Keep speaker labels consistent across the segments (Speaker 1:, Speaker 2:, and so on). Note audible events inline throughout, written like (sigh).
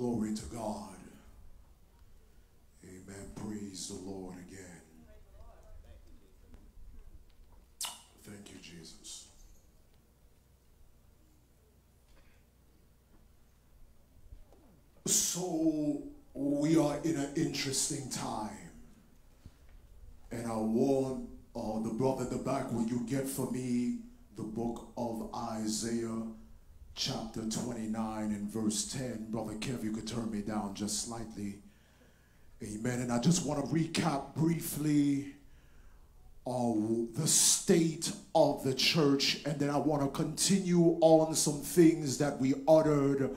Speaker 1: Glory to God. Amen. Praise the Lord again. Thank you, Jesus. So we are in an interesting time. And I want uh, the brother at the back, will you get for me the book of Isaiah, chapter 29 and verse 10? Brother Kev, you could turn me down just slightly. Amen. And I just want to recap briefly uh, the state of the church, and then I want to continue on some things that we uttered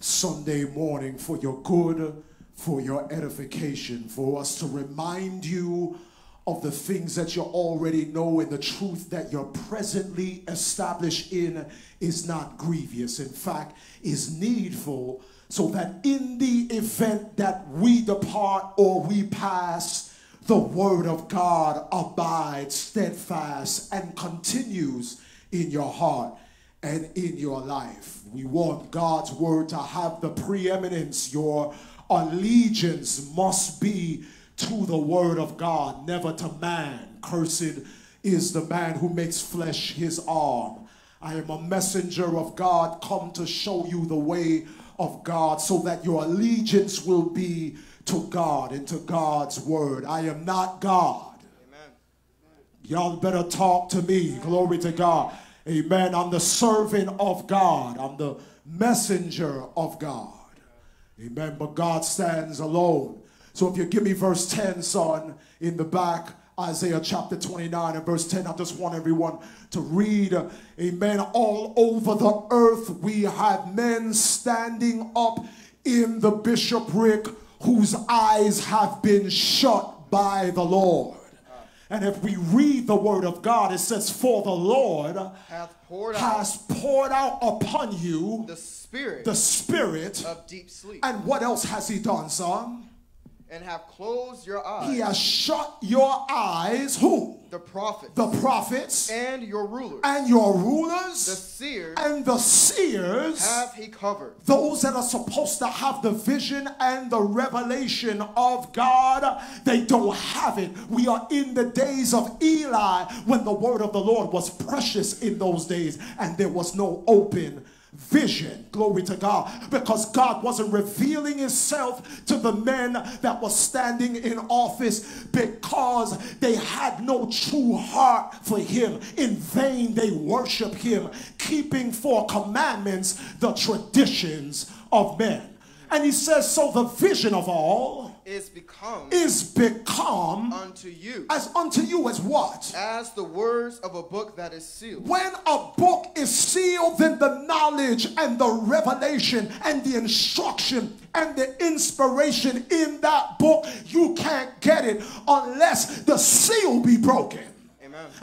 Speaker 1: Sunday morning for your good, for your edification, for us to remind you of the things that you already know and the truth that you're presently established in is not grievous. In fact, is needful so that in the event that we depart or we pass, the word of God abides steadfast and continues in your heart and in your life. We want God's word to have the preeminence. Your allegiance must be to the word of God, never to man. Cursed is the man who makes flesh his arm. I am a messenger of God, come to show you the way of God so that your allegiance will be to God and to God's word. I am not God. Amen. Y'all better talk to me. Glory to God. Amen. I'm the servant of God. I'm the messenger of God. Amen. But God stands alone. So if you give me verse 10, son, in the back, Isaiah chapter 29 and verse 10, I just want everyone to read. Amen. All over the earth, we have men standing up in the bishopric whose eyes have been shut by the Lord. And if we read the word of God, it says, For the Lord
Speaker 2: hath poured
Speaker 1: has
Speaker 2: out
Speaker 1: poured out upon you
Speaker 2: the spirit
Speaker 1: the spirit.
Speaker 2: of deep sleep,
Speaker 1: And what else has he done, son?
Speaker 2: And have closed your eyes,
Speaker 1: He has shut your eyes, who?
Speaker 2: the prophets,
Speaker 1: The prophets
Speaker 2: and your rulers,
Speaker 1: and your rulers.
Speaker 2: the seers,
Speaker 1: and the seers.
Speaker 2: have he covered.
Speaker 1: those that are supposed to have the vision and the revelation of God, they don't have it. We are in the days of Eli when the word of the Lord was precious in those days and there was no open vision. Glory to God. Because God wasn't revealing himself to the men that were standing in office because they had no true heart for him. In vain they worship him, keeping for commandments the traditions of men. And he says, so the vision of all
Speaker 2: Is become
Speaker 1: is become
Speaker 2: unto you
Speaker 1: as unto you as what?
Speaker 2: as the words of a book that is sealed,
Speaker 1: When a book is sealed, then the knowledge and the revelation and the instruction and the inspiration in that book, you can't get it unless the seal be broken.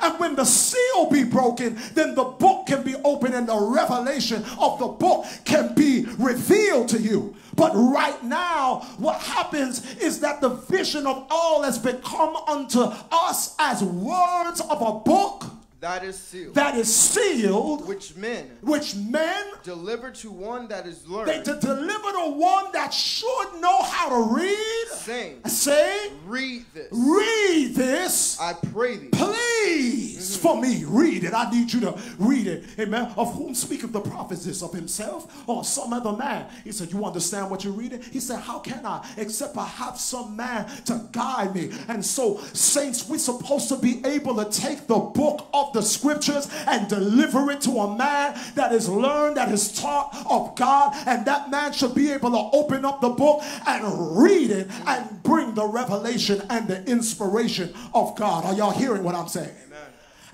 Speaker 1: And when the seal be broken, then the book can be opened and the revelation of the book can be revealed to you. But right now, what happens is that the vision of all has become unto us as words of a book
Speaker 2: that is sealed,
Speaker 1: that is sealed,
Speaker 2: which men
Speaker 1: which men
Speaker 2: deliver to one that is
Speaker 1: they
Speaker 2: learned,
Speaker 1: to deliver to one that should know how to read.
Speaker 2: saying,
Speaker 1: Say,
Speaker 2: Read this,
Speaker 1: read this.
Speaker 2: I pray thee.
Speaker 1: Please, mm-hmm. for me, read it. I need you to read it. Amen. Of whom speaketh the prophet this? Of himself or some other man? He said, You understand what you're reading? He said, How can I? Except I have some man to guide me. And so, saints, we're supposed to be able to take the book of the scriptures and deliver it to a man that is learned, that is taught of God. And that man should be able to open up the book and read it and bring the revelation and the inspiration of God. Are y'all hearing what I'm saying?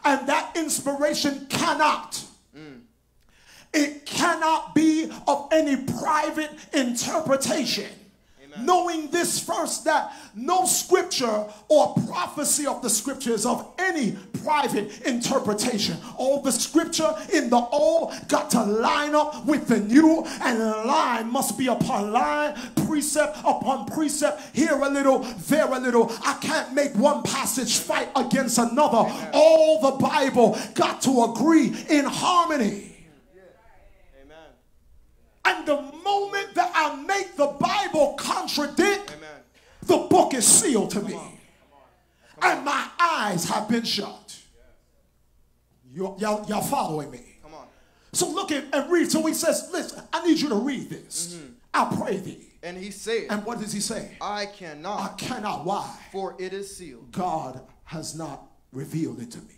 Speaker 1: And that inspiration cannot. Mm. It cannot be of any private interpretation. Knowing this first, that no scripture or prophecy of the scriptures of any private interpretation. All the scripture in the old got to line up with the new, and line must be upon line, precept upon precept, here a little, there a little. I can't make one passage fight against another. All the Bible got to agree in harmony. And the moment that I make the Bible contradict,
Speaker 2: Amen.
Speaker 1: the book is sealed to me. And my eyes have been shut. You, y'all, y'all following me?
Speaker 2: Come on.
Speaker 1: So look at and read. So he says, listen, I need you to read this. Mm-hmm. I pray thee.
Speaker 2: And he said,
Speaker 1: And what does he say?
Speaker 2: I cannot.
Speaker 1: I
Speaker 2: cannot,
Speaker 1: cannot. Why?
Speaker 2: for it is sealed.
Speaker 1: God has not revealed it to me.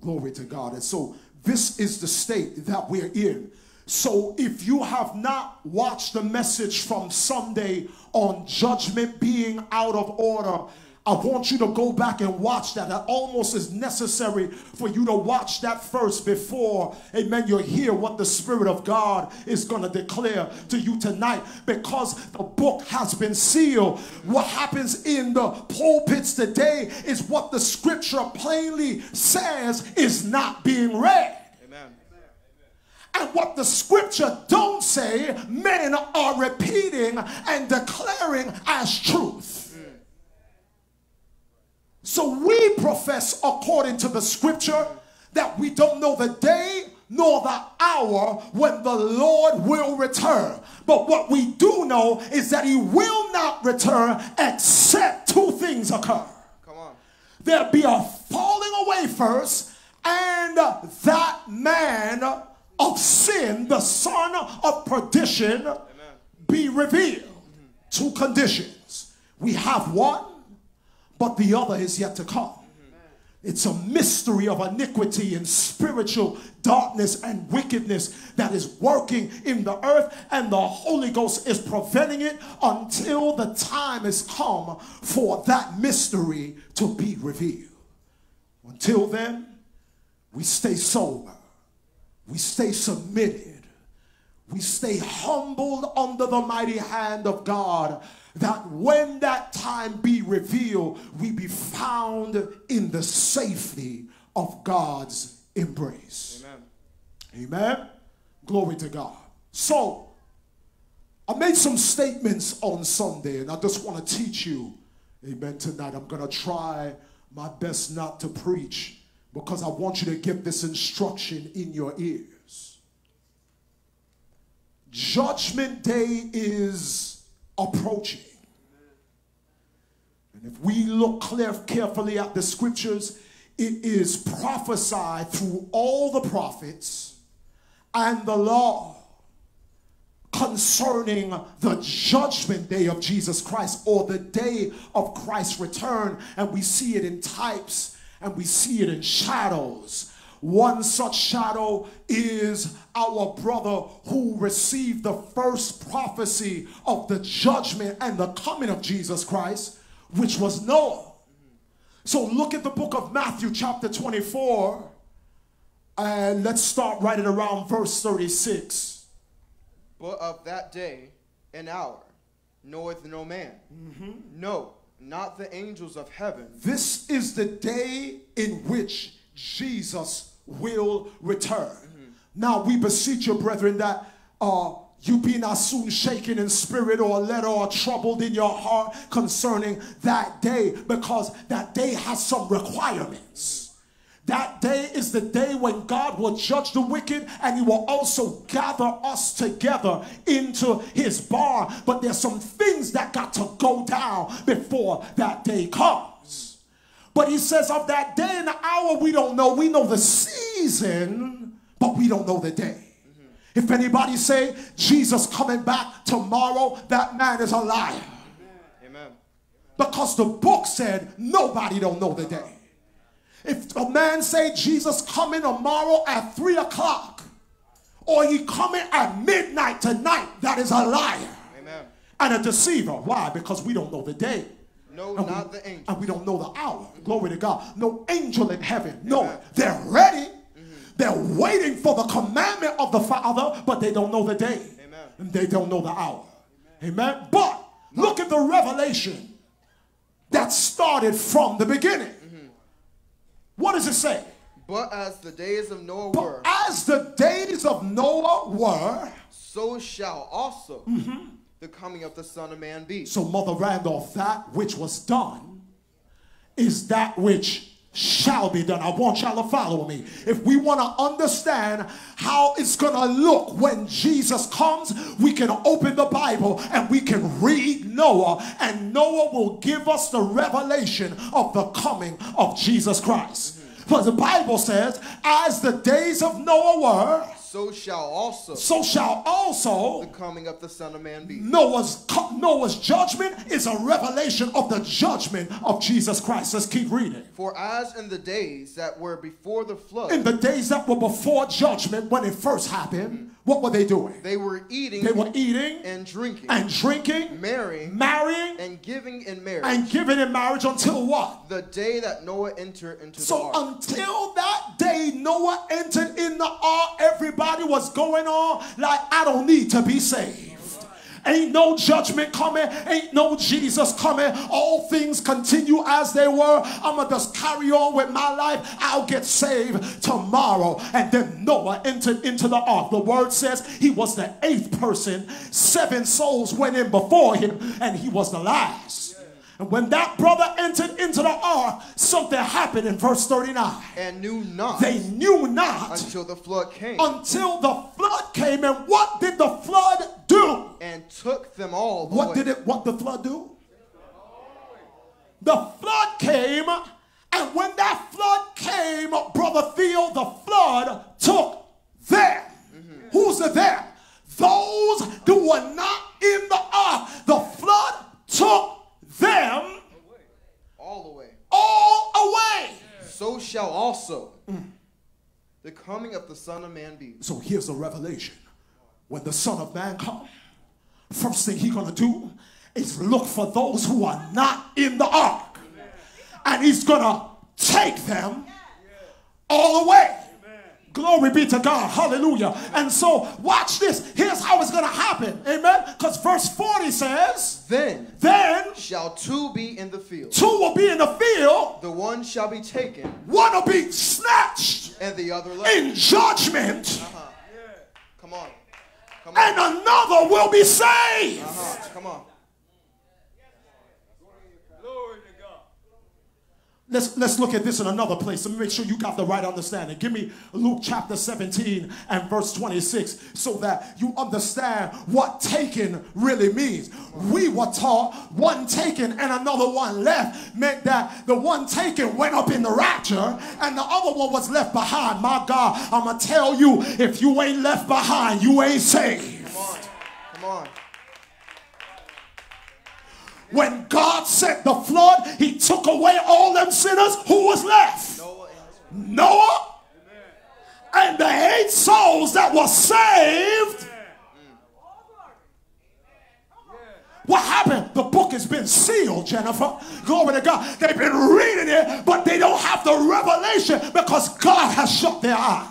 Speaker 1: Glory to God. And so this is the state that we're in. So if you have not watched the message from Sunday on judgment being out of order, I want you to go back and watch that. That almost is necessary for you to watch that first before, amen, you hear what the Spirit of God is going to declare to you tonight because the book has been sealed. What happens in the pulpits today is what the scripture plainly says is not being read. And what the scripture don't say, men are repeating and declaring as truth. So we profess according to the scripture that we don't know the day nor the hour when the Lord will return. But what we do know is that he will not return except two things occur
Speaker 2: Come on.
Speaker 1: there be a falling away first, and that man of sin, the son of perdition, be revealed. Two conditions. We have one, but the other is yet to come. It's a mystery of iniquity and spiritual darkness and wickedness that is working in the earth, and the Holy Ghost is preventing it until the time has come for that mystery to be revealed. Until then, we stay sober, we stay submitted, we stay humbled under the mighty hand of God that when that time be revealed, we be found in the safety of God's embrace.
Speaker 2: Amen.
Speaker 1: Amen. Glory to God. So, I made some statements on Sunday, and I just want to teach you, amen, tonight. I'm going to try my best not to preach because I want you to get this instruction in your ears. Judgment Day is approaching. And if we look clear, carefully at the scriptures, it is prophesied through all the prophets and the law concerning the judgment day of Jesus Christ or the day of Christ's return. And we see it in types and we see it in shadows. One such shadow is our brother who received the first prophecy of the judgment and the coming of Jesus Christ, which was Noah. So look at the book of Matthew, chapter 24, and let's start right at around verse 36.
Speaker 2: But of that day and hour knoweth no man. Mm-hmm. No, not the angels of heaven.
Speaker 1: This is the day in which Jesus will return. Now we beseech you, brethren, that uh, you be not soon shaken in spirit or let or troubled in your heart concerning that day, because that day has some requirements. That day is the day when God will judge the wicked and he will also gather us together into his barn. But there's some things that got to go down before that day comes. But he says, of that day and the hour, we don't know. We know the season, but we don't know the day. If anybody say Jesus coming back tomorrow, that man is a liar.
Speaker 2: Amen.
Speaker 1: Because the book said nobody don't know the day. If a man say Jesus coming tomorrow at three o'clock, or he coming at midnight tonight, that is a liar
Speaker 2: Amen.
Speaker 1: and a deceiver. Why? Because we don't know the day.
Speaker 2: No,
Speaker 1: And
Speaker 2: not
Speaker 1: we,
Speaker 2: the angel.
Speaker 1: and we don't know the hour. Glory to God. No angel in heaven. No,
Speaker 2: Amen.
Speaker 1: they're ready. Mm-hmm. They're waiting for the commandment of the Father, but they don't know the day.
Speaker 2: Amen.
Speaker 1: And they don't know the hour. Amen. But look at the revelation that started from the beginning. What does it say?
Speaker 2: But as the days of Noah
Speaker 1: But
Speaker 2: were,
Speaker 1: as the days of Noah were,
Speaker 2: so shall also the coming of the Son of Man be.
Speaker 1: so Mother Randolph, that which was done is that which shall be done. I want y'all to follow me. If we want to understand how it's going to look when Jesus comes, we can open the Bible and we can read Noah, and Noah will give us the revelation of the coming of Jesus Christ. For the Bible says, as the days of Noah were,
Speaker 2: so shall also
Speaker 1: so shall also
Speaker 2: the coming of the Son of Man be.
Speaker 1: Noah's Noah's judgment is a revelation of the judgment of Jesus Christ. Let's keep reading.
Speaker 2: For as in the days that were before the flood,
Speaker 1: In the days that were before judgment, when it first happened, what were they doing?
Speaker 2: they were eating
Speaker 1: They were eating
Speaker 2: and drinking,
Speaker 1: and drinking,
Speaker 2: marrying
Speaker 1: marrying,
Speaker 2: and giving in marriage.
Speaker 1: and giving in marriage until what?
Speaker 2: the day that Noah entered into the
Speaker 1: So
Speaker 2: ark.
Speaker 1: until that day Noah entered in the ark, everybody was going on like, I don't need to be saved. Ain't no judgment coming. Ain't no Jesus coming. All things continue as they were. I'm going to just carry on with my life. I'll get saved tomorrow. And then Noah entered into the ark. The word says he was the eighth person. Seven souls went in before him, and he was the last. And when that brother entered into the ark, something happened in verse 39.
Speaker 2: and knew not
Speaker 1: They knew not
Speaker 2: until the flood came
Speaker 1: until the flood came. And what did the flood do?
Speaker 2: and took them all
Speaker 1: What
Speaker 2: away.
Speaker 1: did it what the flood do? The flood came, and when that flood came, brother Theo, the flood took them. Mm-hmm. Who's the them? Those who were not in the ark. The flood took them
Speaker 2: all away.
Speaker 1: all away.
Speaker 2: So shall also the coming of the Son of Man be.
Speaker 1: So here's a revelation. When the Son of Man comes, first thing he's gonna do is look for those who are not in the ark. And he's gonna take them all away. Glory be to God. Hallelujah. And so watch this. Here's how it's gonna happen. Amen. Because verse 40 says,
Speaker 2: Then
Speaker 1: then
Speaker 2: shall two be in the field.
Speaker 1: two will be in the field,
Speaker 2: The one shall be taken,
Speaker 1: one will be snatched
Speaker 2: and the other left.
Speaker 1: in judgment,
Speaker 2: Uh-huh. Come on. Come
Speaker 1: and another will be saved.
Speaker 2: Uh-huh. Come on.
Speaker 1: Let's, let's look at this in another place. Me make sure you got the right understanding. Give me Luke chapter 17 and verse 26 so that you understand what taken really means. We were taught one taken and another one left meant that the one taken went up in the rapture and the other one was left behind. My God, I'm going to tell you if you ain't left behind, you ain't saved.
Speaker 2: Come on. Come on.
Speaker 1: When God sent the flood, he took away all them sinners. Who was left?
Speaker 2: Noah and
Speaker 1: the eight souls that were saved. What happened? The book has been sealed, Jennifer. Glory to God. They've been reading it, but they don't have the revelation because God has shut their eyes.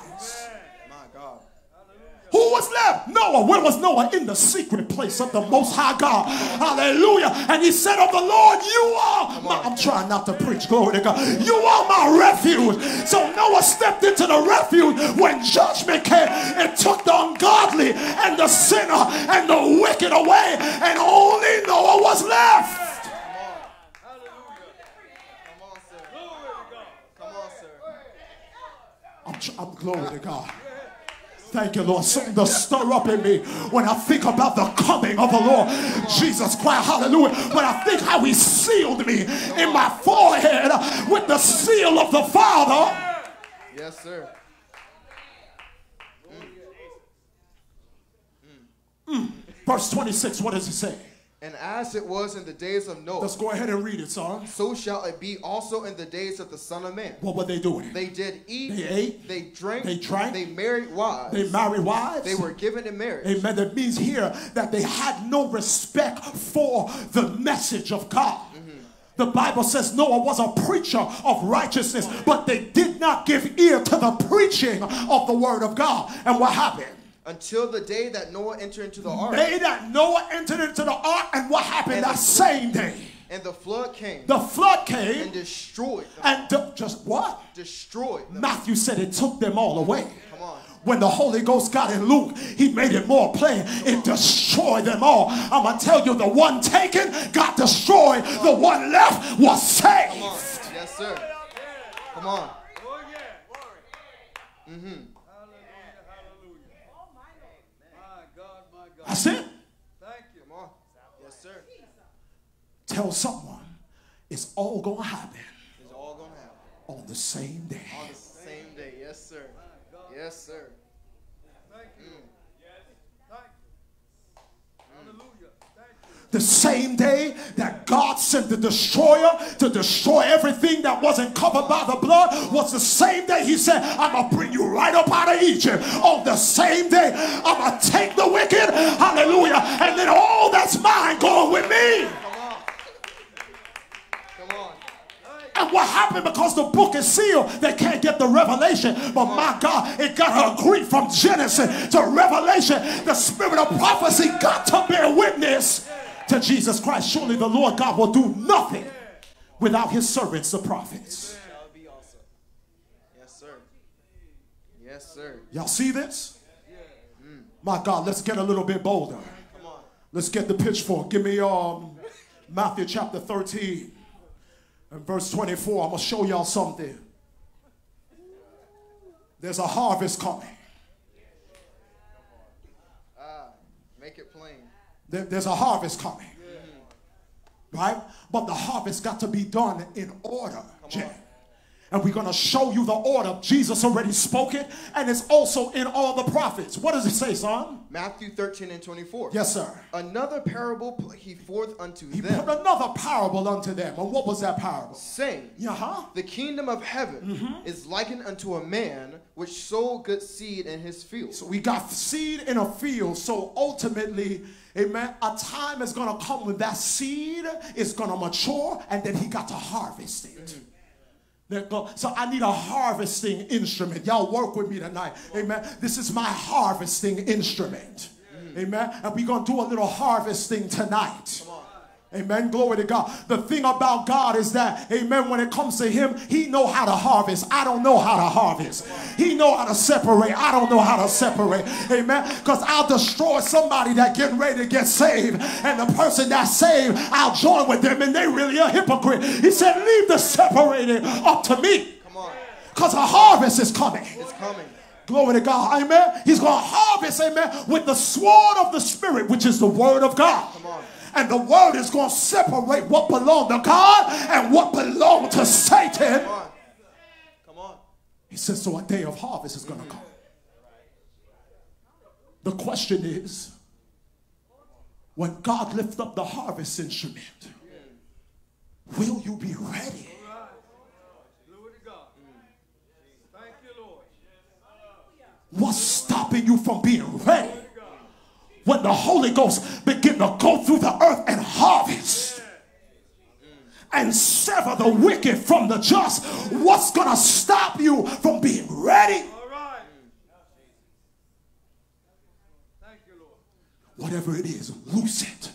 Speaker 1: Who was left? Noah. Where was Noah? In the secret place of the Most High God. Hallelujah. And he said of the Lord, You are my. I'm trying not to preach. Glory to God. You are my refuge. So Noah stepped into the refuge when judgment came and took the ungodly and the sinner and the wicked away. And only Noah was left.
Speaker 2: Come. Come on, sir.
Speaker 1: I'm, I'm glory to God. Thank you, Lord. Something to stir up in me when I think about the coming of the Lord Jesus Christ. Hallelujah. When I think how he sealed me in my forehead with the seal of the Father.
Speaker 2: Yes, sir. Mm.
Speaker 1: Verse 26, what does it say?
Speaker 2: And as it was in the days of Noah,
Speaker 1: Let's go ahead and read it, son.
Speaker 2: so shall it be also in the days of the Son of Man.
Speaker 1: What were they doing?
Speaker 2: They did eat,
Speaker 1: They ate,
Speaker 2: they drank,
Speaker 1: they drank,
Speaker 2: they married wives,
Speaker 1: They married wives.
Speaker 2: they were given in marriage.
Speaker 1: Amen. That means here that they had no respect for the message of God. Mm-hmm. The Bible says Noah was a preacher of righteousness, but they did not give ear to the preaching of the word of God. And what happened?
Speaker 2: Until the day that Noah entered into the ark,
Speaker 1: Day that Noah entered into the ark, and what happened
Speaker 2: And
Speaker 1: that
Speaker 2: the-
Speaker 1: same day?
Speaker 2: and the flood came
Speaker 1: The flood came and
Speaker 2: destroyed them.
Speaker 1: and the- just what?
Speaker 2: Destroyed them.
Speaker 1: Matthew said it took them all away.
Speaker 2: Come on.
Speaker 1: When the Holy Ghost got in Luke, he made it more plain. It destroyed them all. I'm going to tell you the one taken got destroyed, the one left was
Speaker 2: Come on.
Speaker 1: saved.
Speaker 2: Yes, sir. Come on.
Speaker 3: Oh, mm-hmm. yeah.
Speaker 2: Mm-hmm.
Speaker 3: Hallelujah, hallelujah. My God, my God.
Speaker 1: That's it.
Speaker 3: Thank you.
Speaker 2: Come on. Yes, sir.
Speaker 1: Tell someone it's all going to happen
Speaker 2: It's all gonna happen
Speaker 1: on the same day.
Speaker 2: on the same day. Yes, sir. Yes, sir.
Speaker 3: Thank you.
Speaker 2: Mm.
Speaker 3: Thank you. Hallelujah. Thank you.
Speaker 1: The same day that God sent the destroyer to destroy everything that wasn't covered by the blood was the same day he said, I'm going to bring you right up out of Egypt. On the same day, I'm going to take the wicked, hallelujah, and then all that's mine going with me.
Speaker 2: Come on.
Speaker 1: And what happened because the book is sealed, they can't get the revelation. But my God, it got to agree from Genesis to Revelation. The spirit of prophecy got to bear witness to Jesus Christ. Surely the Lord God will do nothing without his servants, the prophets.
Speaker 2: Also. Yes, sir. Yes, sir.
Speaker 1: Y'all see this? My God, let's get a little bit bolder.
Speaker 2: Come on.
Speaker 1: Let's get the pitchfork. Give me um Matthew chapter 13 and verse 24. I'm gonna show y'all something. There's a harvest coming.
Speaker 2: Ah, make it plain.
Speaker 1: There- there's a harvest coming. Right? But the harvest got to be done in order, Jay. And we're going to show you the order. Jesus already spoke it, and it's also in all the prophets. What does it say, son?
Speaker 2: Matthew 13 and 24.
Speaker 1: Yes, sir.
Speaker 2: Another parable put he forth unto
Speaker 1: He
Speaker 2: them,
Speaker 1: put another parable unto them. And what was that parable?
Speaker 2: saying,
Speaker 1: Yeah, huh?
Speaker 2: The kingdom of heaven
Speaker 1: Mm-hmm.
Speaker 2: is likened unto a man which sowed good seed in his field.
Speaker 1: So we got seed in a field. So ultimately, amen, a time is going to come when that seed is going to mature and then he got to harvest it. Go- So I need a harvesting instrument. Y'all work with me tonight. Amen. This is my harvesting instrument. Amen. And we're going to do a little harvesting tonight. Amen. Glory to God. The thing about God is that, amen, when it comes to him, he know how to harvest. I don't know how to harvest. He know how to separate. I don't know how to separate. Amen. Because I'll destroy somebody that getting ready to get saved. And the person that's saved, I'll join with them and they really a hypocrite. He said, leave the separating up to me.
Speaker 2: Come on.
Speaker 1: Because a harvest is coming.
Speaker 2: It's coming.
Speaker 1: Glory to God. Amen. He's going to harvest, amen, with the sword of the Spirit, which is the word of God.
Speaker 2: Come on.
Speaker 1: And the word is going to separate what belonged to God and what belonged to Satan.
Speaker 2: Come on. Come on.
Speaker 1: He says, so a day of harvest is going to come. The question is, when God lifts up the harvest instrument, will you be ready?
Speaker 3: Glory to God. Thank you, Lord.
Speaker 1: What's stopping you from being ready? When the Holy Ghost begin to go through the earth and harvest and sever the wicked from the just, what's going to stop you from being ready? Whatever it is, loose it,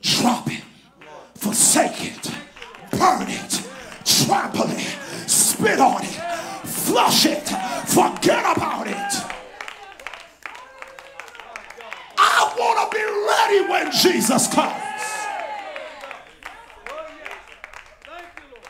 Speaker 1: drop it, forsake it, burn it, trample it, spit on it, flush it, forget about it. I want to be ready when Jesus comes.
Speaker 3: Yeah. Thank you, Lord.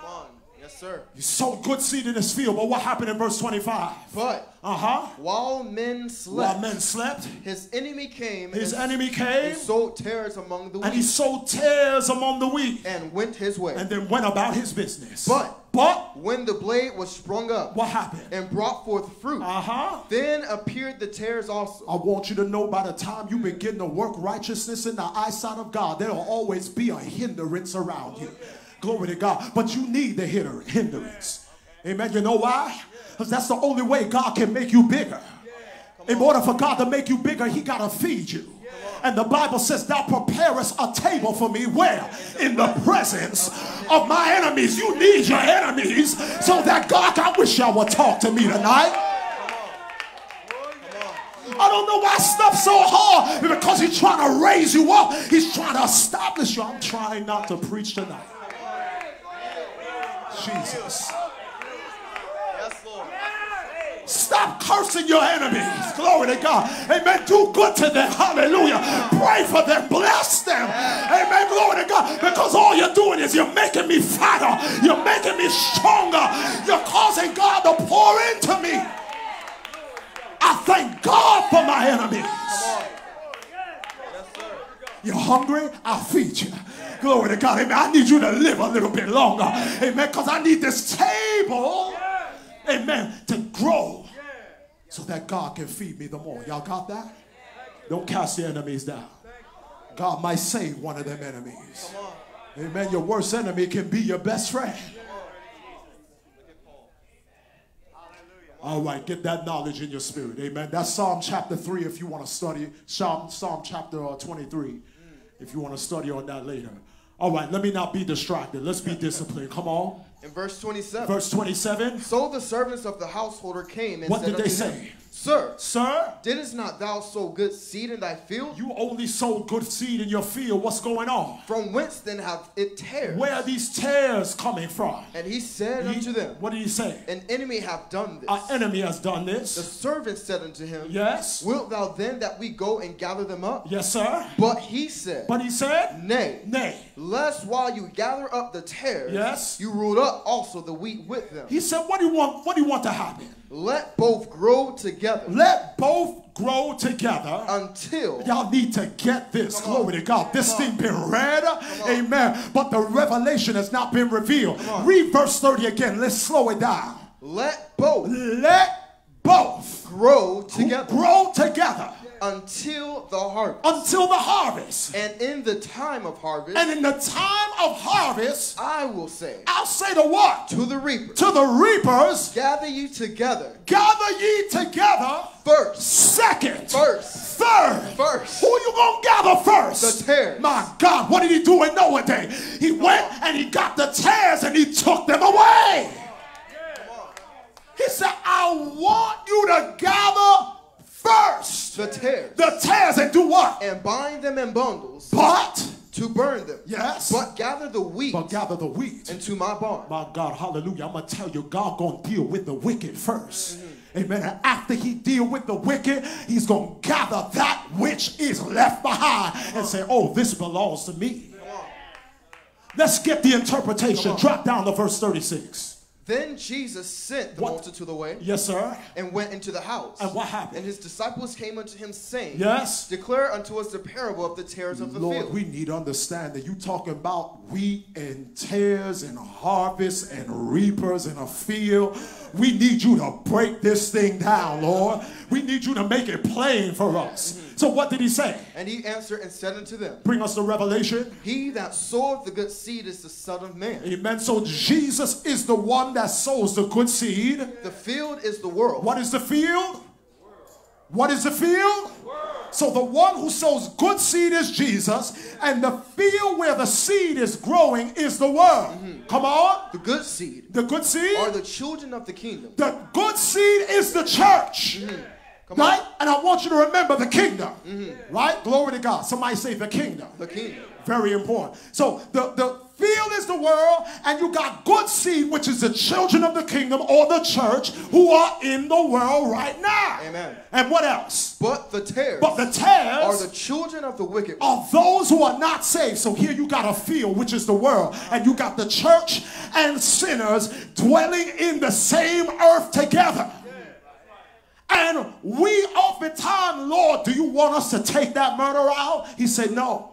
Speaker 2: Come on. Yes, sir.
Speaker 1: You sowed good seed in this field, but what happened in verse 25?
Speaker 2: But
Speaker 1: Uh huh.
Speaker 2: while men slept,
Speaker 1: While men slept,
Speaker 2: his enemy came
Speaker 1: his
Speaker 2: and,
Speaker 1: enemy came
Speaker 2: and sowed tares among the wheat.
Speaker 1: and he sowed tares among the wheat
Speaker 2: and went his way.
Speaker 1: and then went about his business.
Speaker 2: But-
Speaker 1: but
Speaker 2: when the blade was sprung up
Speaker 1: what happened?
Speaker 2: and brought forth fruit,
Speaker 1: Uh huh.
Speaker 2: then appeared the tares also.
Speaker 1: I want you to know by the time you begin to work righteousness in the eyesight of God, there will always be a hindrance around you. Glory to God. But you need the hinder- hindrance. Amen. You know why? Because that's the only way God can make you bigger. In order for God to make you bigger, He got to feed you. And the Bible says, Thou preparest a table for me where? In the presence of my enemies. You need your enemies so that God, I wish y'all would talk to me tonight. I don't know why stuff's so hard. Because he's trying to raise you up. He's trying to establish you. I'm trying not to preach tonight. Jesus. Stop cursing your enemies. Glory to God. Amen. Do good to them. Hallelujah. Pray for them. Bless them. Amen. Glory to God. Because all you're doing is you're making me fatter. You're making me stronger. You're causing God to pour into me. I thank God for my enemies. You're hungry? I'll feed you. Glory to God. Amen. I need you to live a little bit longer. Amen. Because I need this table, amen, to grow so that God can feed me the more. Y'all got that? Don't cast your enemies down. God might save one of them enemies. Amen. Your worst enemy can be your best friend. All right, get that knowledge in your spirit. Amen. That's Psalm chapter 3 if you want to study. Psalm, Psalm chapter uh, 23 if you want to study on that later. All right, let me not be distracted. Let's be (laughs) disciplined. Come on.
Speaker 2: In verse 27.
Speaker 1: Verse 27.
Speaker 2: So the servants of the householder came and
Speaker 1: What
Speaker 2: said
Speaker 1: did they say?
Speaker 2: Sir,
Speaker 1: Sir,
Speaker 2: didst not thou sow good seed in thy field?
Speaker 1: you only sowed good seed in your field. What's going on?
Speaker 2: From whence then have it tares?
Speaker 1: Where are these tares coming from?
Speaker 2: And he said
Speaker 1: He-
Speaker 2: unto them,
Speaker 1: what did he say?
Speaker 2: An enemy hath done this.
Speaker 1: Our enemy has done this.
Speaker 2: The servant said unto him,
Speaker 1: Yes.
Speaker 2: Wilt thou then that we go and gather them up?
Speaker 1: Yes, sir.
Speaker 2: But he said,
Speaker 1: But he said,
Speaker 2: Nay,
Speaker 1: Nay.
Speaker 2: lest while you gather up the tares,
Speaker 1: Yes.
Speaker 2: you root up also the wheat with them.
Speaker 1: He said, What do you want? What do you want to happen?
Speaker 2: Let both grow together
Speaker 1: Let both grow together.
Speaker 2: until
Speaker 1: Y'all need to get this. Glory to God. This
Speaker 2: Come on.
Speaker 1: thing been read. Amen. But the revelation has not been revealed. Read verse 30 again. Let's slow it down.
Speaker 2: let both
Speaker 1: Let both
Speaker 2: grow together
Speaker 1: grow together
Speaker 2: until the harvest.
Speaker 1: until the harvest.
Speaker 2: And in the time of harvest,
Speaker 1: And in the time of harvest,
Speaker 2: I will say
Speaker 1: I'll say to what?
Speaker 2: to the reaper,
Speaker 1: To the reapers,
Speaker 2: gather you together
Speaker 1: gather ye together.
Speaker 2: first,
Speaker 1: Second.
Speaker 2: first,
Speaker 1: Third.
Speaker 2: First.
Speaker 1: Who you gonna gather first?
Speaker 2: The tares.
Speaker 1: My God, what did he do in Noah day? He went and he got the tares and he took them away. He said, I want you to gather first
Speaker 2: the tares,
Speaker 1: the tares and do what?
Speaker 2: and bind them in bundles
Speaker 1: But,
Speaker 2: to burn them.
Speaker 1: yes,
Speaker 2: But gather the wheat
Speaker 1: but gather the wheat.
Speaker 2: into my barn.
Speaker 1: My God, hallelujah. I'm gonna tell you, God gonna deal with the wicked 1st mm-hmm. Amen. And after he deal with the wicked, he's gonna gather that which is left behind and say, Oh, this belongs to me. Let's get the interpretation. Drop down to verse 36.
Speaker 2: Then Jesus sent the
Speaker 1: What?
Speaker 2: multitude away
Speaker 1: Yes, sir.
Speaker 2: and went into the house.
Speaker 1: And what happened?
Speaker 2: And his disciples came unto him, saying,
Speaker 1: Yes.
Speaker 2: Declare unto us the parable of the tares of the
Speaker 1: Lord,
Speaker 2: field.
Speaker 1: we need to understand that you talking about wheat and tares and harvest and reapers in a field. We need you to break this thing down, Lord. We need you to make it plain for us. So what did he say?
Speaker 2: And he answered and said unto them,
Speaker 1: Bring us the revelation.
Speaker 2: He that soweth the good seed is the Son of Man.
Speaker 1: Amen. So Jesus is the one that sows the good seed.
Speaker 2: The field is the world.
Speaker 1: What is the field? What is the field? So the one who sows good seed is Jesus, and the field where the seed is growing is the world. Mm-hmm. Come on.
Speaker 2: The good seed
Speaker 1: The good seed?
Speaker 2: are the children of the kingdom.
Speaker 1: The good seed is the church. Mm-hmm.
Speaker 2: Come
Speaker 1: Right?
Speaker 2: on.
Speaker 1: And I want you to remember the kingdom. Mm-hmm. Right? Glory to God. Somebody say the kingdom.
Speaker 2: The kingdom.
Speaker 1: Very important. So the, the field is the world, and you got good seed, which is the children of the kingdom or the church who are in the world right now.
Speaker 2: Amen.
Speaker 1: And what else?
Speaker 2: But the tares
Speaker 1: But the
Speaker 2: are the children of the wicked.
Speaker 1: are those who are not saved. So here you got a field, which is the world, and you got the church and sinners dwelling in the same earth together. And we oftentimes, Lord, do you want us to take that murderer out? He said, No.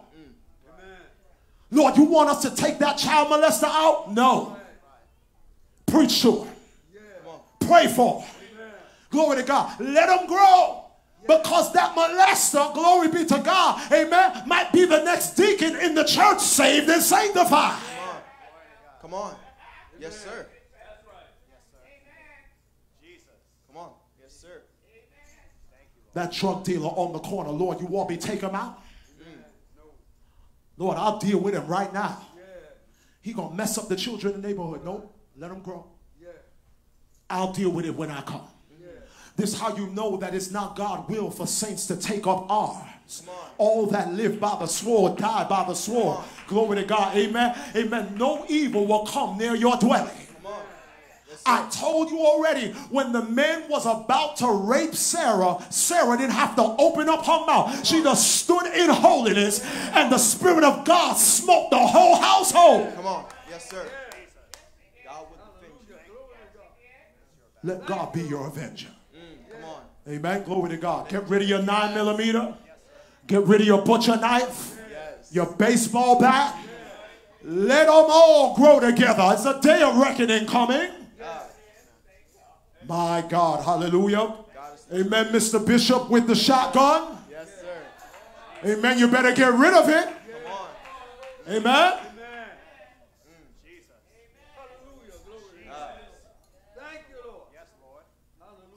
Speaker 1: Lord, you want us to take that child molester out? No. Preach to him. Pray for him. Glory to God. Let him grow. Because that molester, glory be to God, amen, might be the next deacon in the church, saved and sanctified.
Speaker 2: Come on. Yes, sir. Come on. Yes, sir.
Speaker 1: That drug dealer on the corner, Lord, you want me to take him out? Lord, I'll deal with him right now. He gonna mess up the children in the neighborhood. No, let him grow. I'll deal with it when I come. This how you know that it's not God will for saints to take up arms. All that live by the sword die by the sword. Glory to God. Amen. Amen. No evil will come near your dwelling.
Speaker 2: Come on. Yes,
Speaker 1: I told you already, when the man was about to rape Sarah, Sarah didn't have to open up her mouth. She just stood in holiness, and the Spirit of God smoked the whole household.
Speaker 2: Come on. Yes, sir. God will defend you.
Speaker 1: Let God be your avenger.
Speaker 2: Mm, come on.
Speaker 1: Amen. Glory to God. Get rid of your nine millimeter. Get rid of your butcher knife, your baseball bat. Let them all grow together. It's a day of reckoning coming. My God. Hallelujah. Amen, Mr. Bishop with the shotgun.
Speaker 2: Yes, sir.
Speaker 1: Amen. You better get rid of it.
Speaker 2: Come on.
Speaker 1: Amen.
Speaker 3: Hallelujah. Thank you, Lord. Yes, Lord.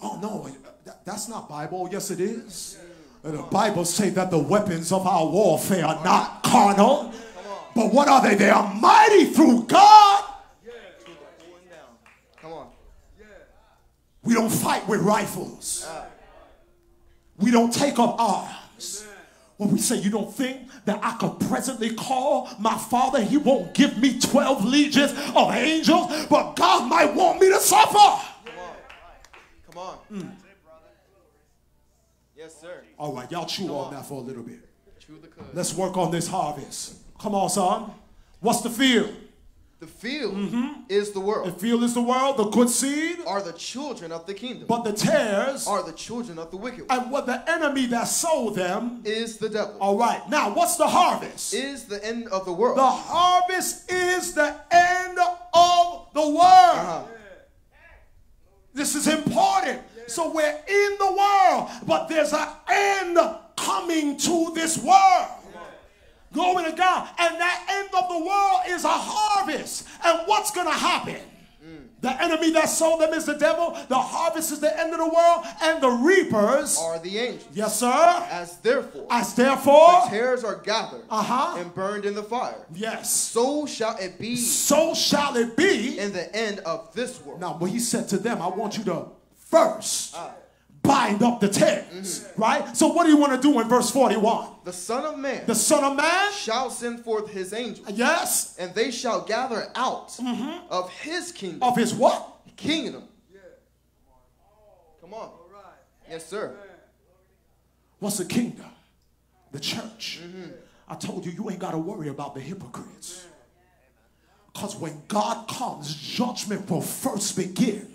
Speaker 1: Oh no, that- that's not Bible. Yes, it is. Uh, The Bible say that the weapons of our warfare are not carnal, but what are they? They are mighty through God.
Speaker 2: Pulling down. Come on.
Speaker 1: We don't fight with rifles. We don't take up arms. When we say you don't think that I could presently call my father, he won't give me 12 legions of angels, but God might want me to suffer.
Speaker 2: Come on. Hmm. Come on. Yes, sir.
Speaker 1: All right, y'all chew on that for a little bit.
Speaker 2: Chew the cud.
Speaker 1: Let's work on this harvest. Come on, son. What's the field?
Speaker 2: The field is the world.
Speaker 1: The field is the world, the good seed,
Speaker 2: Are the children of the kingdom.
Speaker 1: but the tares
Speaker 2: Are the children of the wicked. one.
Speaker 1: and what the enemy that sold them.
Speaker 2: Is the devil.
Speaker 1: All right, now what's the harvest?
Speaker 2: Is the end of the world.
Speaker 1: The harvest is the end of the world.
Speaker 2: Uh-huh.
Speaker 1: This is important. So we're in the world, but there's an end coming to this world. Glory to God. And that end of the world is a harvest. And what's going to happen? The enemy that sold them is the devil. The harvest is the end of the world. And the reapers,
Speaker 2: Are the angels.
Speaker 1: yes, sir,
Speaker 2: As therefore
Speaker 1: as therefore,
Speaker 2: the tares are gathered
Speaker 1: uh-huh,
Speaker 2: and burned in the fire,
Speaker 1: yes,
Speaker 2: so shall it be
Speaker 1: so shall it be.
Speaker 2: in the end of this world.
Speaker 1: Now, what he said to them, I want you to first bind up the tares, right? So, what do you want to do in verse 41?
Speaker 2: The Son of Man
Speaker 1: The Son of Man,
Speaker 2: shall send forth his angels,
Speaker 1: yes,
Speaker 2: and they shall gather out
Speaker 1: Mm-hmm.
Speaker 2: of his kingdom.
Speaker 1: of his what?
Speaker 2: Kingdom. Come on.
Speaker 3: All right.
Speaker 2: Yes, sir.
Speaker 1: What's the kingdom? The church. I told you, you ain't got to worry about the hypocrites. Because when God comes, judgment will first begin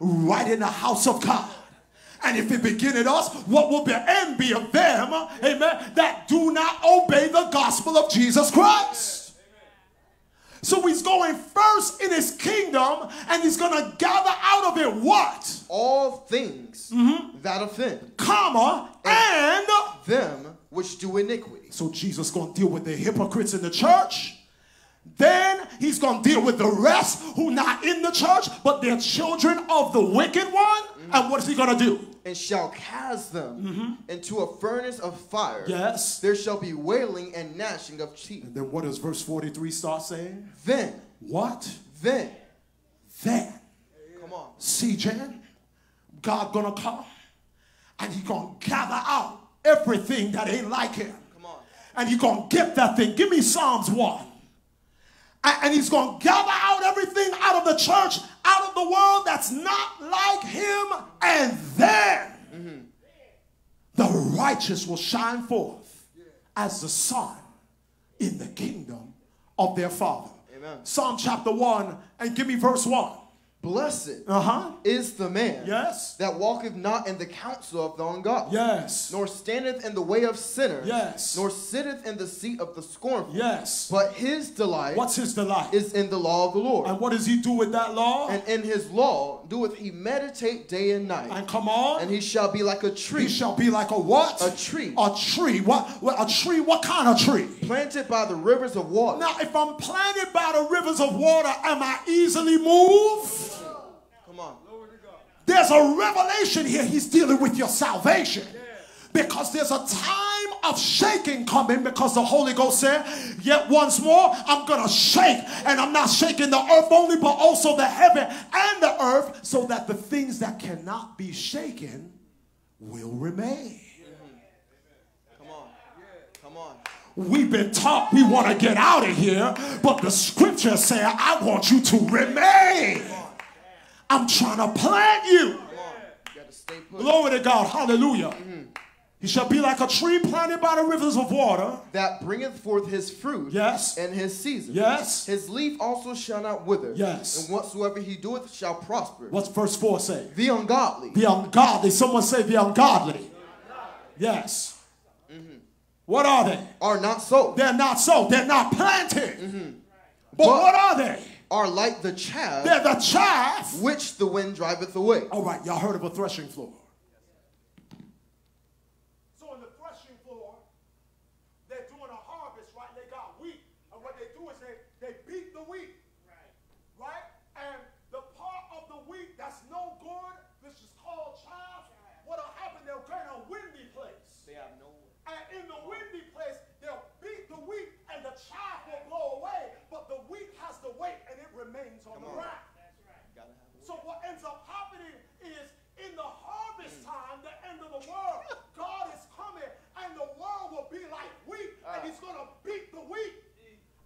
Speaker 1: right in the house of God. And if it begin at us, what will the end be of them, amen, that do not obey the gospel of Jesus Christ? So he's going first in his kingdom and he's going to gather out of it what?
Speaker 2: All things
Speaker 1: Mm-hmm.
Speaker 2: that offend
Speaker 1: Comma, and
Speaker 2: them which do iniquity.
Speaker 1: So Jesus going to deal with the hypocrites in the church. Then he's going to deal with the rest who not in the church, but they're children of the wicked one. And what is he going to do?
Speaker 2: And shall cast them mm-hmm. into a furnace of fire.
Speaker 1: Yes.
Speaker 2: There shall be wailing and gnashing of teeth.
Speaker 1: And then what does verse 43 start saying?
Speaker 2: Then,
Speaker 1: What?
Speaker 2: then,
Speaker 1: Then,
Speaker 2: come on.
Speaker 1: see, Jan, God gonna come and he gonna gather out everything that ain't like him.
Speaker 2: Come on.
Speaker 1: and he's gonna get that thing. Give me Psalms 1. And he's gonna gather out everything out of the church, out of the world that's not like him, and then the righteous will shine forth as the sun in the kingdom of their Father.
Speaker 2: Amen.
Speaker 1: Psalm chapter 1, and give me verse 1.
Speaker 2: Blessed
Speaker 1: Uh huh.
Speaker 2: is the man
Speaker 1: Yes.
Speaker 2: that walketh not in the counsel of the ungodly,
Speaker 1: Yes.
Speaker 2: nor standeth in the way of sinners,
Speaker 1: Yes.
Speaker 2: nor sitteth in the seat of the scornful.
Speaker 1: Yes.
Speaker 2: But his delight
Speaker 1: What's his delight?
Speaker 2: is in the law of the Lord.
Speaker 1: And what does he do with that law?
Speaker 2: and in his law doeth he meditate day and night.
Speaker 1: And come on.
Speaker 2: And he shall be like a tree.
Speaker 1: He shall be like a what?
Speaker 2: A tree.
Speaker 1: A tree. What? what- A tree. What kind of tree?
Speaker 2: planted by the rivers of water.
Speaker 1: Now, if I'm planted by the rivers of water, am I easily moved?
Speaker 2: Come on.
Speaker 1: There's a revelation here. He's dealing with your salvation. Because there's a time of shaking coming because the Holy Ghost said, Yet once more, I'm going to shake. And I'm not shaking the earth only, but also the heaven and the earth, so that the things that cannot be shaken will remain.
Speaker 2: Come on. Come on.
Speaker 1: We've been taught we want to get out of here, but the scripture said, I want you to remain. I'm trying to plant you.
Speaker 2: You got to stay put.
Speaker 1: Glory to God. Hallelujah. Mm-hmm. He shall be like a tree planted by the rivers of water.
Speaker 2: That bringeth forth his fruit
Speaker 1: Yes.
Speaker 2: in his season.
Speaker 1: Yes.
Speaker 2: His leaf also shall not wither.
Speaker 1: Yes.
Speaker 2: And whatsoever he doeth shall prosper.
Speaker 1: What's verse 4 say?
Speaker 2: The ungodly
Speaker 1: The ungodly. Someone say the ungodly. Yes. Mm-hmm. What are they?
Speaker 2: are not so,
Speaker 1: They're not so. They're not planted. Mm-hmm. But,
Speaker 2: But-
Speaker 1: what are they?
Speaker 2: Are like the chaff
Speaker 1: They're the chaff.
Speaker 2: which the wind driveth away.
Speaker 1: All right, y'all heard of a threshing floor. So in the threshing floor, they're doing a harvest, right? They got wheat. And what they do is they, they beat the wheat. Right? And the part of the wheat that's no good, this is called chaff. What'll happen, they'll get a windy place.
Speaker 2: They have no
Speaker 1: And in the windy place, they'll beat the wheat and the chaff will blow away, but the wheat has to wait and it remains on the
Speaker 2: on.
Speaker 1: ground. So what ends up happening is in the harvest time, the end of the world, God is coming and the world will be like wheat and he's going to beat the wheat.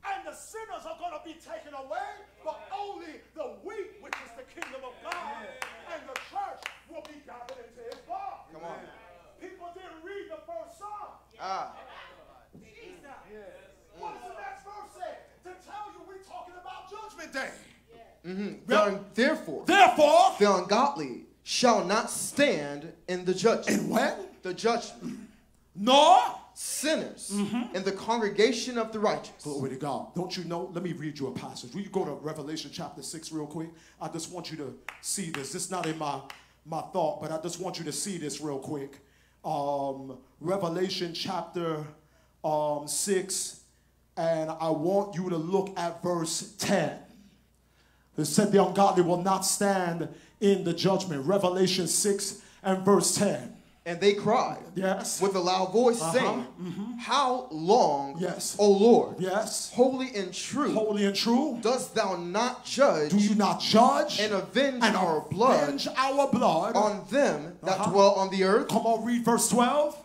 Speaker 1: And the sinners are going to be taken away, but only the wheat, which is the kingdom of God, and the church will be gathered into his bar.
Speaker 2: Come on.
Speaker 1: People didn't read the first psalm.
Speaker 2: Ah.
Speaker 1: What does the next verse say? To tell you we're talking about judgment day.
Speaker 2: The un- therefore,
Speaker 1: Therefore,
Speaker 2: the ungodly shall not stand in the judgment.
Speaker 1: and when?
Speaker 2: The judgment.
Speaker 1: Nor.
Speaker 2: Sinners
Speaker 1: Mm-hmm.
Speaker 2: in the congregation of the righteous.
Speaker 1: Glory to God. Don't you know? Let me read you a passage. Will you go to Revelation chapter 6 real quick? I just want you to see this. It's not in my, my thought, but I just want you to see this real quick. Um, Revelation chapter um, 6, and I want you to look at verse 10. It said the ungodly will not stand in the judgment. Revelation 6 and verse 10.
Speaker 2: And they cried
Speaker 1: Yes.
Speaker 2: with a loud voice,
Speaker 1: Uh-huh.
Speaker 2: saying, How long,
Speaker 1: Yes.
Speaker 2: O Lord,
Speaker 1: Yes.
Speaker 2: holy and true,
Speaker 1: Holy and true.
Speaker 2: dost thou not judge
Speaker 1: Do you not judge
Speaker 2: and avenge
Speaker 1: and
Speaker 2: our blood
Speaker 1: avenge our blood?
Speaker 2: on them that
Speaker 1: Uh-huh.
Speaker 2: dwell on the earth?
Speaker 1: Come on, read verse 12.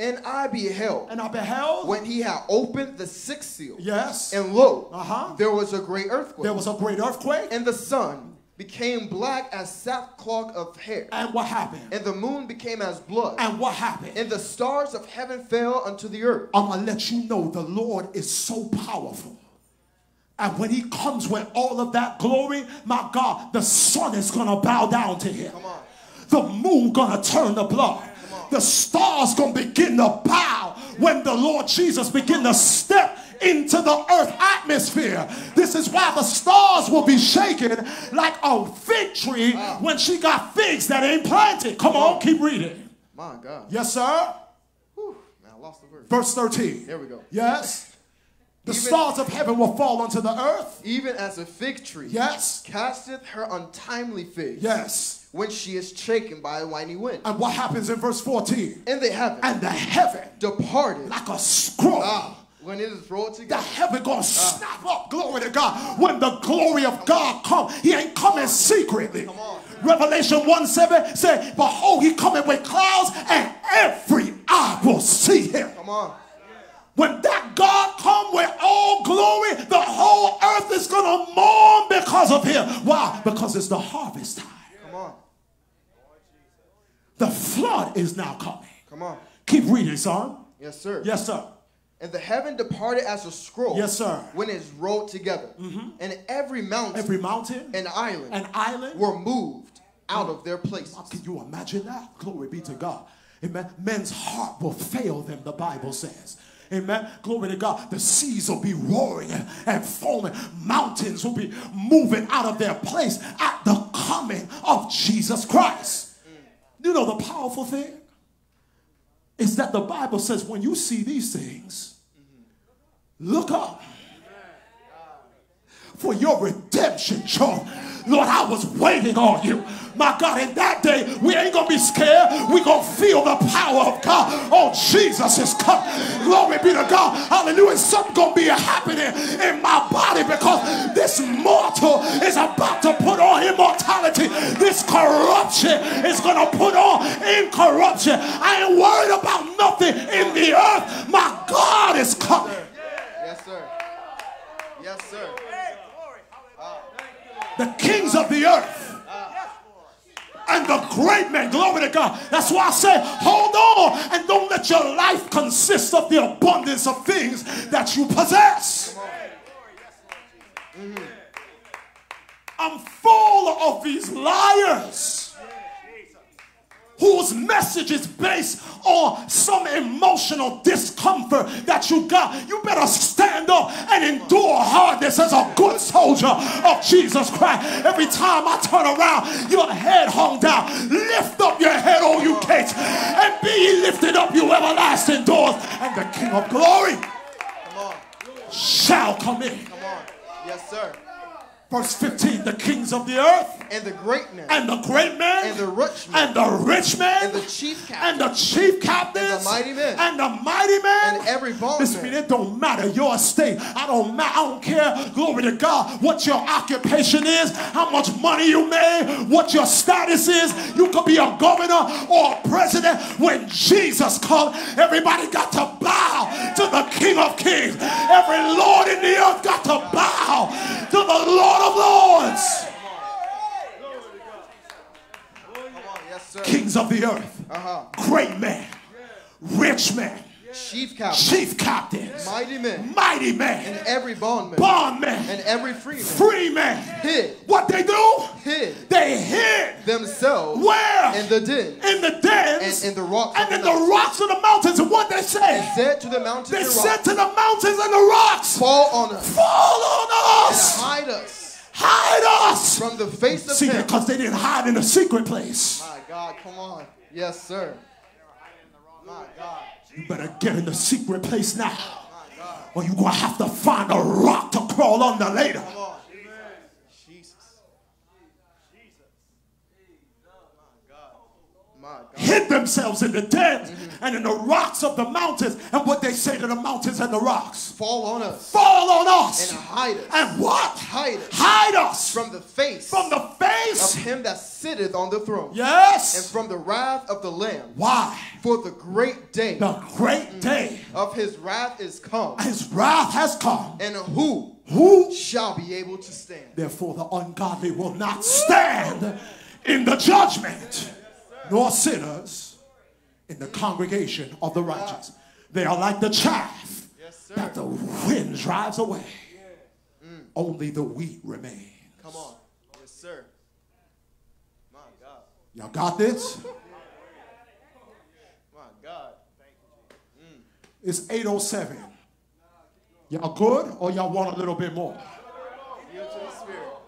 Speaker 2: And I beheld
Speaker 1: And I beheld.
Speaker 2: when he had opened the sixth seal,
Speaker 1: yes.
Speaker 2: and lo,
Speaker 1: Uh-huh.
Speaker 2: there was a great earthquake,
Speaker 1: There was a great earthquake.
Speaker 2: and the sun became black as sackcloth of hair,
Speaker 1: And what happened?
Speaker 2: and the moon became as blood,
Speaker 1: And what happened?
Speaker 2: and the stars of heaven fell unto the earth.
Speaker 1: I'm going to let you know the Lord is so powerful. And when he comes with all of that glory, my God, the sun is going to bow down to him. The moon going to turn to blood. The stars to begin to bow when the Lord Jesus begin to step into the earth atmosphere. This is why the stars will be shaken like a fig tree when she got figs that ain't planted. Come on, keep reading.
Speaker 2: My God.
Speaker 1: Yes, sir.
Speaker 2: Whew, man, I lost the verse.
Speaker 1: Verse 13.
Speaker 2: There we go.
Speaker 1: Yes. The
Speaker 2: Even-
Speaker 1: stars of heaven will fall unto the earth.
Speaker 2: Even as a fig tree
Speaker 1: Yes.
Speaker 2: casteth her untimely figs
Speaker 1: Yes.
Speaker 2: When she is shaken by a whiny wind.
Speaker 1: And what happens in verse 14?
Speaker 2: And the heaven
Speaker 1: And the heaven,
Speaker 2: departed
Speaker 1: like a scroll,
Speaker 2: ah, when it is rolled
Speaker 1: the heaven gonna snap up. Glory to God. When the glory of God come, he ain't coming secretly.
Speaker 2: Come on.
Speaker 1: Revelation 1 7 say, Behold, he coming with clouds, and every eye will see him.
Speaker 2: Come on.
Speaker 1: When that God come with all glory, the whole earth is gonna mourn because of him. Why? Because it's the harvest time. The flood is now coming.
Speaker 2: Come on.
Speaker 1: Keep reading, son.
Speaker 2: Yes, sir.
Speaker 1: Yes, sir.
Speaker 2: And the heaven departed as a scroll.
Speaker 1: Yes, sir.
Speaker 2: When it's rolled together. Mm-hmm. And every mountain
Speaker 1: Every mountain
Speaker 2: and island
Speaker 1: and island.
Speaker 2: were moved out of their places.
Speaker 1: Oh, can you imagine that? Glory be to God. Amen. Men's heart will fail them, the Bible says. Amen. Glory to God. The seas will be roaring and, and foaming. Mountains will be moving out of their place at the coming of Jesus Christ. You know the powerful thing is that the Bible says when you see these things, look up for your redemption, John. Lord, I was waiting on you. My God, in that day, we ain't gonna be scared. we gonna feel the power of God. Oh, Jesus is coming. Glory be to God. Hallelujah. Something gonna be happening in my body because this mortal is about to put on immortality. This corruption is gonna put on incorruption. I ain't worried about nothing in the earth. My God is coming.
Speaker 2: Yes, sir. Yes, sir.
Speaker 1: The kings of the earth and the great men. Glory to God. That's why I say, hold on and don't let your life consist of the abundance of things that you possess. I'm full of these liars whose message is based on some emotional discomfort that you got. You better stand up and endure hardness as a good soldier of Jesus Christ. Every time I turn around, your head hung down. Lift up your head, all you gates, and be lifted up, you everlasting doors, and the King of glory
Speaker 2: Come on.
Speaker 1: shall come in.
Speaker 2: Come on. Yes, sir.
Speaker 1: Verse 15 the kings of the earth
Speaker 2: And the great men.
Speaker 1: and the great men
Speaker 2: And the rich men.
Speaker 1: and the rich men
Speaker 2: And the chief
Speaker 1: and
Speaker 2: captain.
Speaker 1: the chief captains
Speaker 2: And the mighty men.
Speaker 1: and the mighty men
Speaker 2: And every
Speaker 1: Listen,
Speaker 2: bondman.
Speaker 1: it don't matter your estate. I don't ma- I don't care. Glory to God. What your occupation is, how much money you made, what your status is. You could be a governor or a president. When Jesus comes, everybody got to bow to the King of Kings. Every Lord in the earth got to bow to the Lord of Lords.
Speaker 2: Come on. Yes, sir.
Speaker 1: Kings of the earth,
Speaker 2: Uh-huh.
Speaker 1: great man, rich men,
Speaker 2: Chief captain.
Speaker 1: chief captains,
Speaker 2: Mighty men.
Speaker 1: mighty
Speaker 2: And
Speaker 1: men,
Speaker 2: every bondman.
Speaker 1: bondmen,
Speaker 2: And every freeman.
Speaker 1: free men.
Speaker 2: Hid.
Speaker 1: What they do?
Speaker 2: Hid
Speaker 1: They hid.
Speaker 2: themselves
Speaker 1: Where?
Speaker 2: in the den.
Speaker 1: In the dens.
Speaker 2: And in the rocks
Speaker 1: And in the
Speaker 2: mountains.
Speaker 1: rocks of the mountains. And what they say?
Speaker 2: Said to the mountains
Speaker 1: They
Speaker 2: and
Speaker 1: said to the mountains and the rocks,
Speaker 2: Fall on us.
Speaker 1: fall on
Speaker 2: And
Speaker 1: us.
Speaker 2: hide us
Speaker 1: Hide us.
Speaker 2: from the face of
Speaker 1: See,
Speaker 2: him.
Speaker 1: because they didn't hide in a secret place.
Speaker 2: My God, come on. Yes, sir. My God.
Speaker 1: You better get in the secret place now. Or you're going to have to find a rock to crawl under later.
Speaker 2: Come on. Jesus. My God. My God.
Speaker 1: Hid themselves in the dens and in the rocks of the mountains. And what they say to the mountains and the rocks
Speaker 2: Fall on us.
Speaker 1: fall on us.
Speaker 2: And hide us.
Speaker 1: And what?
Speaker 2: Hide us.
Speaker 1: Hide us
Speaker 2: From the face
Speaker 1: from the face.
Speaker 2: of him that sitteth on the throne.
Speaker 1: Yes.
Speaker 2: And from the wrath of the Lamb.
Speaker 1: Why?
Speaker 2: For the great day
Speaker 1: The great mm. day.
Speaker 2: of his wrath is come.
Speaker 1: His wrath has come.
Speaker 2: And who
Speaker 1: Who?
Speaker 2: shall be able to stand?
Speaker 1: Therefore, the ungodly will not stand in the judgment, nor sinners in the congregation of the righteous. They are like the chaff
Speaker 2: Yes,
Speaker 1: that the wind drives away. Only the wheat remains.
Speaker 2: Come on. Yes, sir. My God.
Speaker 1: Y'all got this?
Speaker 2: My God.
Speaker 1: It's 807. Y'all good or y'all want a little bit more?
Speaker 2: Yield to the Spirit.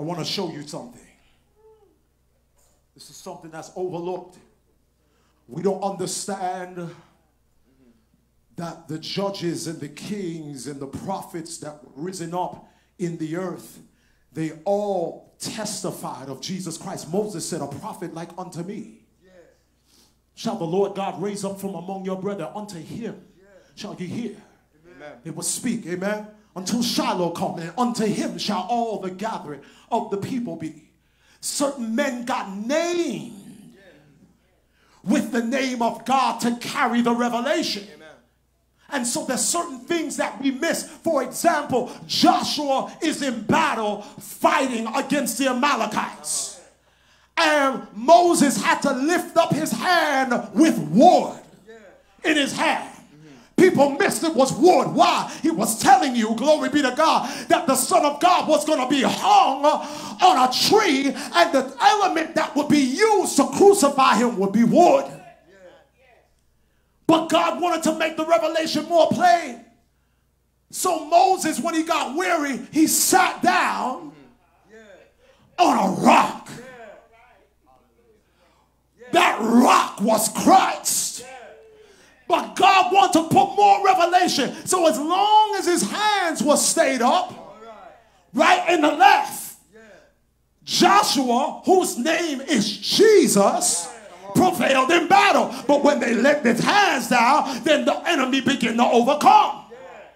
Speaker 1: I want to show you something. This is something that's overlooked. We don't understand that the judges and the kings and the prophets that were risen up in the earth, they all testified of Jesus Christ. Moses said, A prophet like unto me. Shall the Lord God raise up from among your brethren unto him? Shall you hear?
Speaker 2: Amen.
Speaker 1: They will speak, amen, until Shiloh come, and unto him shall all the gathering of the people be. Certain men got named with the name of God to carry the revelation.
Speaker 2: Amen.
Speaker 1: And so there's certain things that we miss. For example, Joshua is in battle fighting against the Amalekites. And Moses had to lift up his hand with wood in his hand. People missed it was wood. Why? He was telling you, glory be to God, that the Son of God was going to be hung on a tree, and the element that would be used to crucify him would be wood. But God wanted to make the revelation more plain. So Moses, when he got weary, he sat down on a rock. That rock was Christ. But God wanted to put more revelation. So as long as his hands were stayed up, right in the left, Joshua, whose name is Jesus, prevailed in battle. But when they let his hands down, then the enemy began to overcome.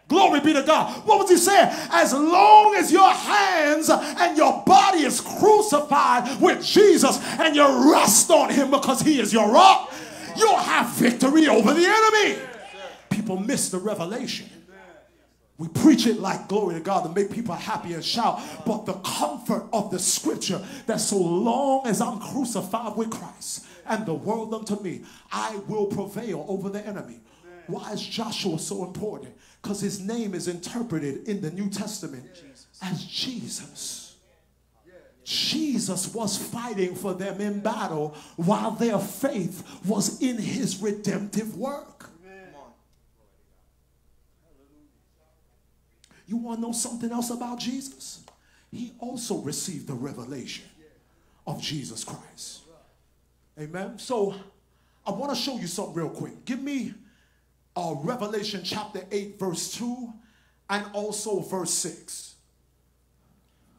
Speaker 1: Glory be to God. What was he saying? As long as your hands and your body is crucified with Jesus and you rest on him because he is your rock, you'll have victory over the enemy. People miss the revelation. We preach it like glory to God to make people happy and shout. But the comfort of the scripture that so long as I'm crucified with Christ and the world unto me, I will prevail over the enemy. Why is Joshua so important? Because his name is interpreted in the New Testament as Jesus. Jesus was fighting for them in battle while their faith was in his redemptive work. You want to know something else about Jesus? He also received the revelation of Jesus Christ. Amen. So I want to show you something real quick. Give me uh, Revelation chapter 8, verse 2, and also verse 6.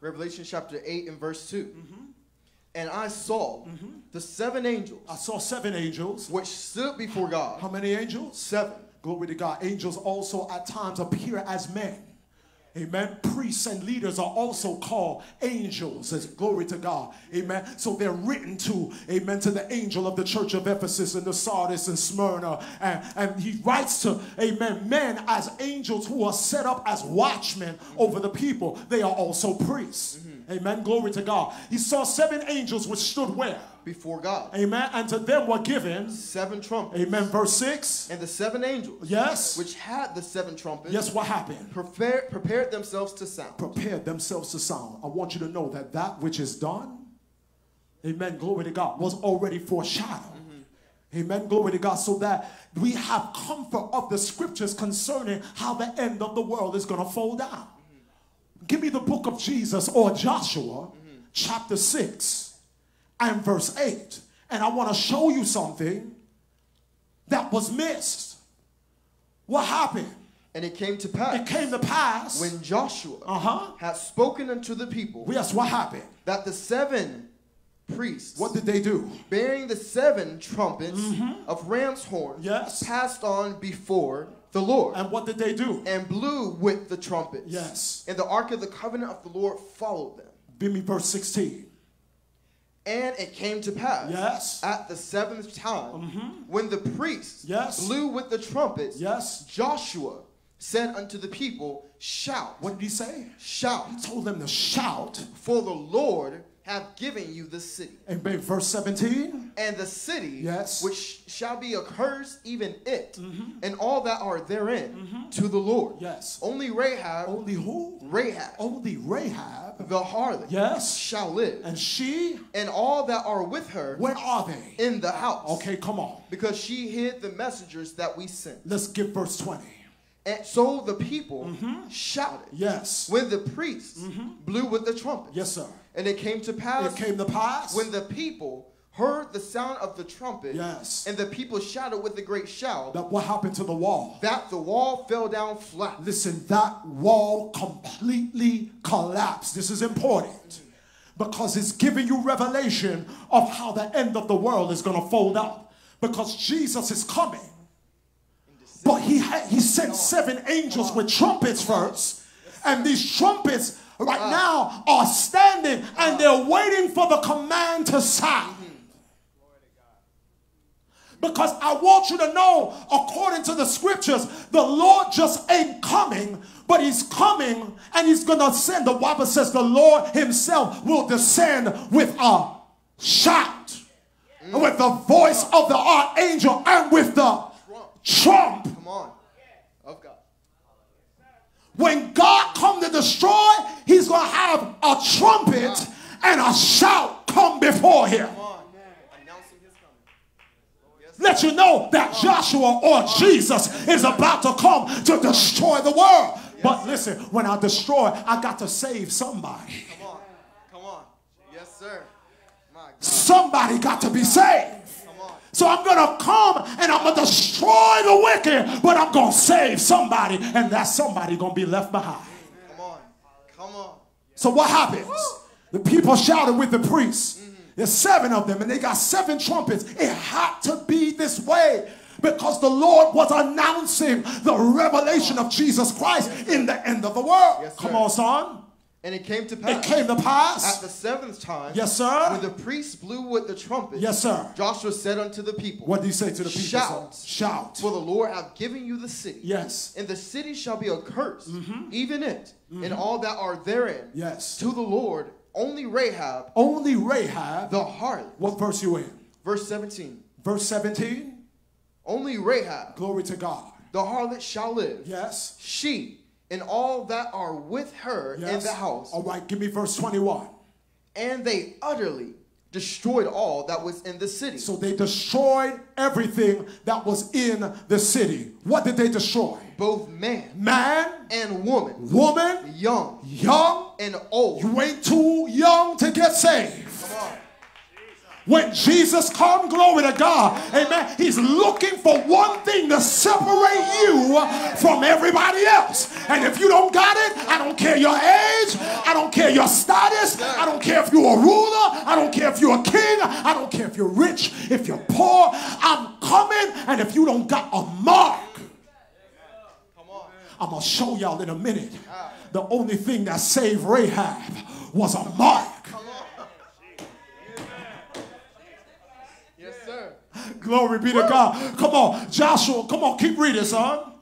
Speaker 2: Revelation chapter 8 and verse 2. Mm-hmm. And I saw mm-hmm. the seven angels
Speaker 1: I saw seven angels.
Speaker 2: which stood before God.
Speaker 1: How many angels?
Speaker 2: Seven.
Speaker 1: Glory to God. Angels also at times appear as men. Amen. Priests and leaders are also called angels. As glory to God. Amen. So they're written to, amen, to the angel of the church of Ephesus and the Sardis and Smyrna. And, and he writes to, amen, men as angels who are set up as watchmen over the people. They are also priests. Mm-hmm. Amen. Glory to God. He saw seven angels which stood where?
Speaker 2: Before God.
Speaker 1: Amen. And to them were given,
Speaker 2: Seven trumpets.
Speaker 1: amen, verse 6.
Speaker 2: And the seven angels,
Speaker 1: Yes.
Speaker 2: which had the seven trumpets,
Speaker 1: Yes, what happened?
Speaker 2: prepared, prepared themselves to sound.
Speaker 1: prepared themselves to sound. I want you to know that that which is done, amen, glory to God, was already foreshadowed. Mm-hmm. Amen, glory to God, so that we have comfort of the scriptures concerning how the end of the world is going to fold out. Give me the book of Jesus or Joshua, chapter 6 and verse 8. And I want to show you something that was missed. What happened?
Speaker 2: And it came to pass
Speaker 1: It came to pass.
Speaker 2: when Joshua
Speaker 1: Uh-huh.
Speaker 2: had spoken unto the people
Speaker 1: Yes, what happened?
Speaker 2: that the seven priests
Speaker 1: What did they do?
Speaker 2: bearing the seven trumpets of ram's horn
Speaker 1: Yes.
Speaker 2: passed on before the Lord
Speaker 1: And what did they do?
Speaker 2: and blew with the trumpets.
Speaker 1: Yes.
Speaker 2: And the ark of the covenant of the Lord followed them.
Speaker 1: Give me verse 16.
Speaker 2: And it came to pass
Speaker 1: Yes.
Speaker 2: at the seventh time mm-hmm. when the priests
Speaker 1: Yes.
Speaker 2: blew with the trumpets,
Speaker 1: Yes.
Speaker 2: Joshua said unto the people, Shout,
Speaker 1: What did he say?
Speaker 2: shout,
Speaker 1: He told them to shout.
Speaker 2: for the Lord hath given you the city.
Speaker 1: And verse 17.
Speaker 2: And the city
Speaker 1: Yes.
Speaker 2: which shall be accursed, even it, mm-hmm. and all that are therein, mm-hmm. to the Lord.
Speaker 1: Yes.
Speaker 2: Only Rahab,
Speaker 1: Only who?
Speaker 2: Rahab,
Speaker 1: Only Rahab.
Speaker 2: the harlot,
Speaker 1: Yes.
Speaker 2: shall live,
Speaker 1: And she,
Speaker 2: and all that are with her
Speaker 1: where are they?
Speaker 2: in the house.
Speaker 1: Okay, come on.
Speaker 2: Because she hid the messengers that we sent.
Speaker 1: Let's get verse 20.
Speaker 2: And so the people mm-hmm. shouted
Speaker 1: Yes.
Speaker 2: when the priests blew with the trumpet.
Speaker 1: Yes, sir.
Speaker 2: And it came to pass
Speaker 1: It came to pass.
Speaker 2: when the people heard the sound of the trumpet,
Speaker 1: Yes.
Speaker 2: and the people shouted with a great shout,
Speaker 1: that what happened to the wall?
Speaker 2: that the wall fell down flat.
Speaker 1: Listen, that wall completely collapsed. This is important because it's giving you revelation of how the end of the world is going to fold up Because Jesus is coming. But he, had, he sent seven angels with trumpets first. And these trumpets right ah. now are standing and ah. they're waiting for the command to sound. Mm-hmm. Because I want you to know, according to the scriptures, the Lord just ain't coming, but He's coming and He's gonna send. The Bible says the Lord Himself will descend with a shout, mm. with the voice of the archangel, and with the trump.
Speaker 2: Come on. Of God.
Speaker 1: When God come to destroy, He's gonna have a trumpet and a shout come before Him.
Speaker 2: Come on. Announcing his coming. Yes.
Speaker 1: let you know that Joshua or Jesus is about to come to destroy the world. But listen, when I destroy, I got to save somebody.
Speaker 2: Come on. Come on. Yes, sir.
Speaker 1: Somebody got to be saved. So I'm going to come and I'm going to destroy the wicked, but I'm going to save somebody, and that somebody going to be left behind.
Speaker 2: Come on. Come on.
Speaker 1: So what happens? The people shouted with the priests. There's seven of them, and they got seven trumpets. It had to be this way because the Lord was announcing the revelation of Jesus Christ in the end of the world.
Speaker 2: Yes,
Speaker 1: Come on, son.
Speaker 2: And it came to
Speaker 1: It
Speaker 2: pass
Speaker 1: came to
Speaker 2: at the seventh time
Speaker 1: Yes,
Speaker 2: when the
Speaker 1: sir.
Speaker 2: priests blew with the trumpet.
Speaker 1: Yes, sir.
Speaker 2: Joshua said unto the people,
Speaker 1: What did he say to the people? sir?
Speaker 2: Shout.
Speaker 1: Shout.
Speaker 2: For the Lord hath given you the city.
Speaker 1: Yes.
Speaker 2: And the city shall be a curse, mm-hmm. even it, and mm-hmm. all that are therein.
Speaker 1: Yes.
Speaker 2: To the Lord, only Rahab,
Speaker 1: Only Rahab.
Speaker 2: the harlot.
Speaker 1: What verse you in?
Speaker 2: Verse 17.
Speaker 1: Verse 17.
Speaker 2: Only Rahab,
Speaker 1: Glory to God.
Speaker 2: the harlot, shall live.
Speaker 1: Yes.
Speaker 2: She and all that are with her in the house.
Speaker 1: All right, give me verse 21.
Speaker 2: And they utterly destroyed all that was in the city.
Speaker 1: So they destroyed everything that was in the city. What did they destroy?
Speaker 2: both man
Speaker 1: Man,
Speaker 2: and woman,
Speaker 1: woman,
Speaker 2: young
Speaker 1: young.
Speaker 2: and old.
Speaker 1: You ain't too young to get saved. When Jesus come, glory to God, amen, he's looking for one thing to separate you from everybody else. And if you don't got it, I don't care your age, I don't care your status, I don't care if you're a ruler, I don't care if you're a king, I don't care if you're rich, if you're poor, I'm coming, and if you don't got a mark, I'm gonna show y'all in a minute. The only thing that saved Rahab was a mark.
Speaker 2: Yes, sir.
Speaker 1: Glory be to God. Come on, Joshua. Come on, keep reading, son.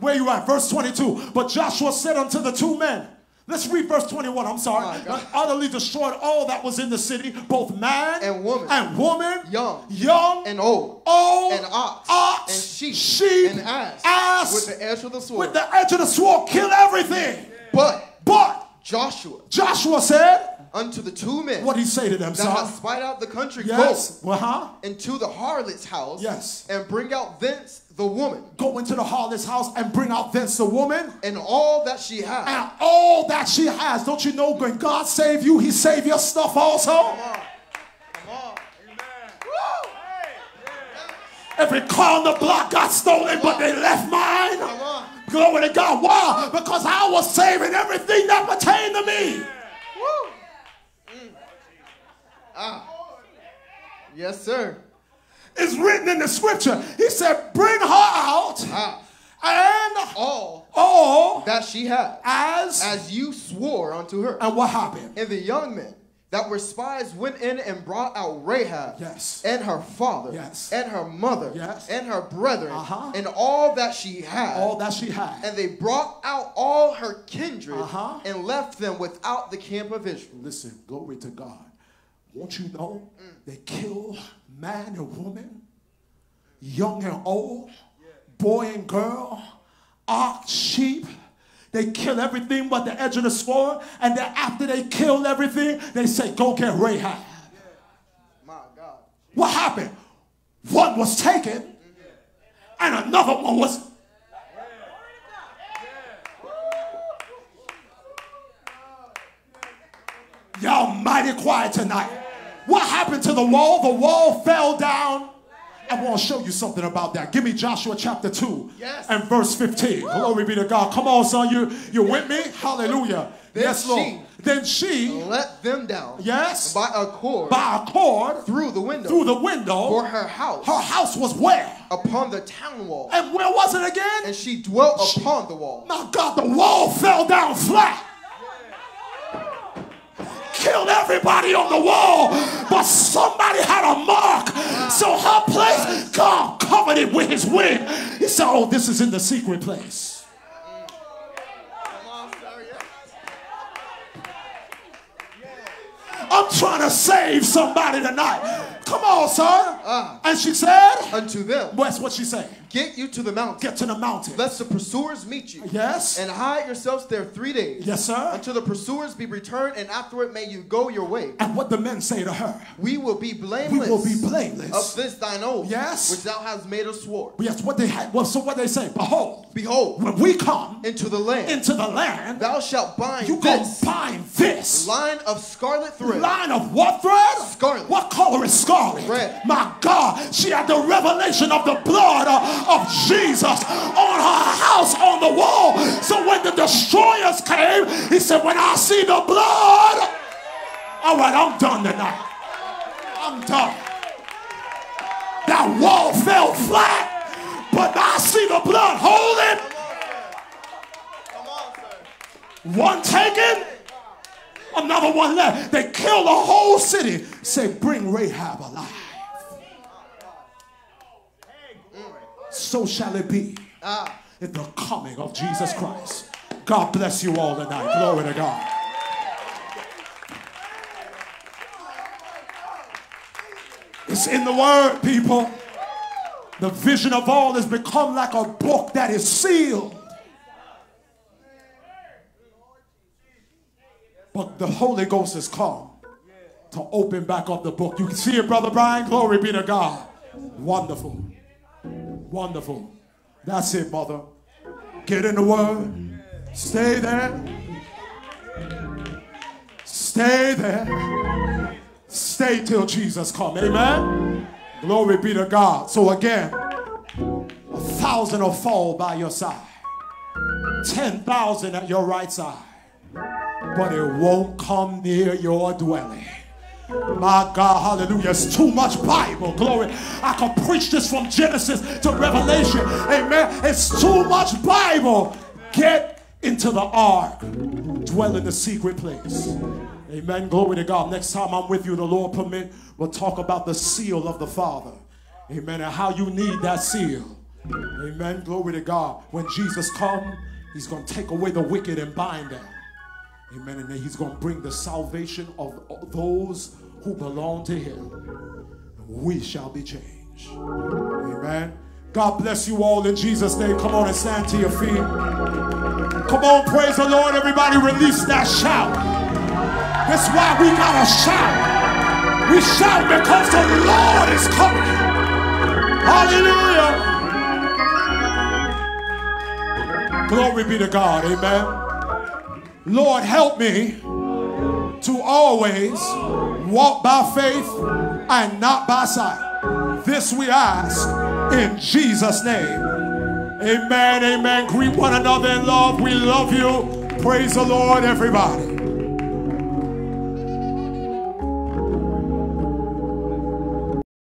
Speaker 1: Where you at? Verse 22. But Joshua said unto the two men, Let's read verse 21. I'm sorry.
Speaker 2: God.
Speaker 1: Utterly destroyed all that was in the city, both man
Speaker 2: And woman.
Speaker 1: and woman,
Speaker 2: Young.
Speaker 1: young
Speaker 2: And old.
Speaker 1: old,
Speaker 2: And ox.
Speaker 1: ox,
Speaker 2: And sheep.
Speaker 1: sheep,
Speaker 2: And ass.
Speaker 1: ass,
Speaker 2: With the edge of the sword.
Speaker 1: with the edge of the sword, kill everything.
Speaker 2: but
Speaker 1: But
Speaker 2: Joshua
Speaker 1: Joshua said,
Speaker 2: unto the two men
Speaker 1: What he say to them,
Speaker 2: that
Speaker 1: son?
Speaker 2: have spied out the country,
Speaker 1: Yes. Well, huh?
Speaker 2: into the harlot's house,
Speaker 1: Yes.
Speaker 2: and bring out thence the woman
Speaker 1: Go into the harlot's house and bring out thence the woman
Speaker 2: and all that she has.
Speaker 1: and all that she has. Don't you know when God save you, he save your stuff also?
Speaker 2: Come on. Come on. Woo!
Speaker 1: Every car on the block got stolen, but they left mine.
Speaker 2: Come on.
Speaker 1: Glory to God. Why? Because I was saving everything that pertained to me.
Speaker 2: Woo! Ah. Yes, sir.
Speaker 1: It's written in the scripture. He said, Bring her out
Speaker 2: Ah.
Speaker 1: and
Speaker 2: All
Speaker 1: all
Speaker 2: that she had,
Speaker 1: as.
Speaker 2: as you swore unto her.
Speaker 1: And what happened?
Speaker 2: And the young men that were spies went in and brought out Rahab
Speaker 1: Yes.
Speaker 2: and her father
Speaker 1: Yes.
Speaker 2: and her mother
Speaker 1: Yes.
Speaker 2: and her brethren
Speaker 1: Uh-huh.
Speaker 2: and all that she had.
Speaker 1: All that she had.
Speaker 2: and they brought out all her kindred
Speaker 1: Uh-huh.
Speaker 2: and left them without the camp of Israel.
Speaker 1: Listen, glory to God. Won't you know they kill man and woman, young and old, boy and girl, ox, sheep. They kill everything but the edge of the sword. And then after they kill everything, they say, go get Rahab.
Speaker 2: My God.
Speaker 1: What happened? One was taken and another one was. Y'all mighty quiet tonight. What happened to the wall? The wall fell down. I want to show you something about that. Give me Joshua chapter 2
Speaker 2: Yes.
Speaker 1: and verse 15. Glory be to God. Come on, son. You, you with me? Hallelujah.
Speaker 2: Then
Speaker 1: yes, Lord.
Speaker 2: she-
Speaker 1: Then she,
Speaker 2: Let them down
Speaker 1: yes,
Speaker 2: by a cord
Speaker 1: by a cord
Speaker 2: through the window
Speaker 1: through the window.
Speaker 2: for her house
Speaker 1: Her house was where?
Speaker 2: upon the town wall.
Speaker 1: And where was it again?
Speaker 2: And she dwelt upon the wall.
Speaker 1: My God, the wall fell down flat. Killed everybody on the wall, but somebody had a mark. So her place, God covered it with his wing. He said, Oh, this is in the secret place. I'm trying to save somebody tonight. Come on, sir.
Speaker 2: Ah.
Speaker 1: And she said,
Speaker 2: Unto them,
Speaker 1: What's what she said?
Speaker 2: get you to the mountain,
Speaker 1: Get to the mountain.
Speaker 2: lest the pursuers meet you.
Speaker 1: Yes.
Speaker 2: And hide yourselves there three days.
Speaker 1: Yes, sir.
Speaker 2: Until the pursuers be returned, and afterward may you go your way.
Speaker 1: And what the men say to her?
Speaker 2: We will be blameless.
Speaker 1: We will be blameless.
Speaker 2: of this thine oath.
Speaker 1: Yes.
Speaker 2: Which thou hast made us swore.
Speaker 1: Yes, what they had. Well, so what they say? Behold,
Speaker 2: Behold,
Speaker 1: when we come
Speaker 2: into the land,
Speaker 1: into the land,
Speaker 2: thou shalt bind
Speaker 1: you
Speaker 2: this
Speaker 1: this
Speaker 2: line of scarlet thread.
Speaker 1: line of what thread?
Speaker 2: Scarlet.
Speaker 1: What color is scarlet?
Speaker 2: Red.
Speaker 1: My God, she had the revelation of the blood uh, of Jesus on her house on the wall. So when the destroyers came, he said, "When I see the blood, all right, I'm done tonight. I'm done." That wall fell flat, but I see the blood. Hold it.
Speaker 2: Come on, sir.
Speaker 1: One taken Another one left. They killed the whole city. Say, bring Rahab alive. So shall it be
Speaker 2: Ah.
Speaker 1: in the coming of Jesus Christ. God bless you all tonight. Glory to God. It's in the word, people. The vision of all has become like a book that is sealed. But the Holy Ghost has come to open back up the book. You can see it, Brother Brian. Glory be to God. Wonderful. Wonderful. That's it, mother. Get in the word. Stay there. Stay there. Stay till Jesus come. Amen. Glory be to God. So again, a thousand will fall by your side. Ten thousand at your right side. But it won't come near your dwelling. My God, hallelujah. It's too much Bible. Glory. I can preach this from Genesis to Revelation. Amen. It's too much Bible. Get into the ark. Dwell in the secret place. Amen. Glory to God. Next time I'm with you, the Lord permit, we'll talk about the seal of the Father. Amen. And how you need that seal. Amen. Glory to God. When Jesus comes, he's going to take away the wicked and bind them. Amen. And then he's going to bring the salvation of those who belong to him. We shall be changed. Amen. God bless you all in Jesus' name. Come on and stand to your feet. Come on, praise the Lord. Everybody release that shout. That's why we got to shout. We shout because the Lord is coming. Hallelujah. Glory be to God. Amen. Lord, help me to always walk by faith and not by sight. This we ask in Jesus' name. Amen, amen. Greet one another in love. We love you. Praise the Lord, everybody.